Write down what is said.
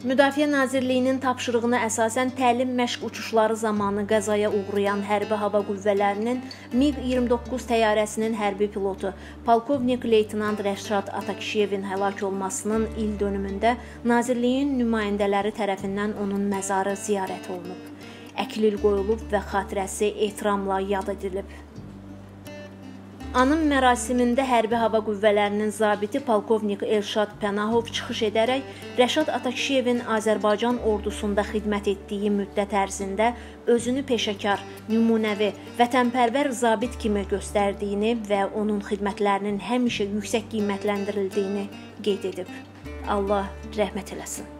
Müdafiə Nazirliyinin tapşırığına əsasən təlim məşq uçuşları zamanı qəzaya uğrayan hərbi hava qüvvələrinin MiQ-29 təyyarəsinin hərbi pilotu polkovnik leytenant Rəşad Atakişiyevin həlak olmasının il dönümündə Nazirliyin nümayəndələri tərəfindən onun məzarı ziyarət olunub. Əklil qoyulub və xatirəsi ehtiramla yad edilib. Anım mərasimində Hərbi Hava Qüvvələrinin zabiti polkovnik Elşad Pənahov çıxış edərək Rəşad Atakişiyevin Azərbaycan ordusunda xidmət etdiyi müddət ərzində özünü peşəkar, nümunəvi, vətənpərvər zabit kimi göstərdiyini və onun xidmətlərinin həmişə yüksək qiymətləndirildiyini qeyd edib. Allah rəhmət eləsin.